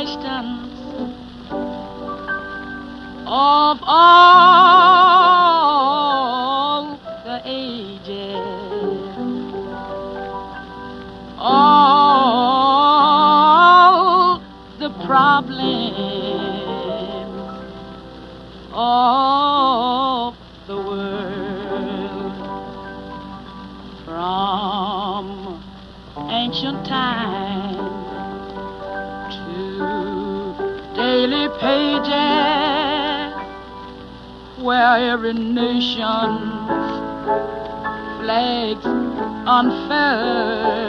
question of all the ages, all the problems of the world from ancient times. Pages where every nation's flags unfurled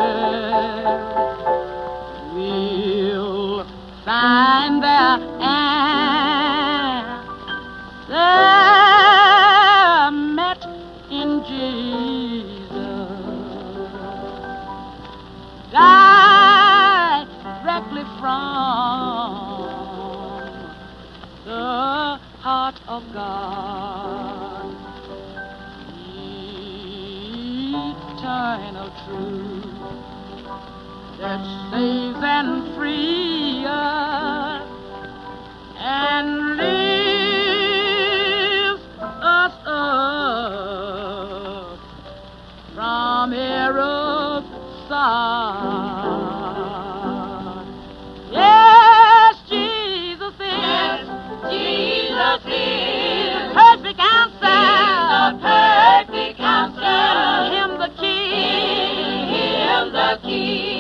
we'll find their answer met in Jesus directly from heart of God. Eternal truth that saves and frees us and lifts us up from error's side. Him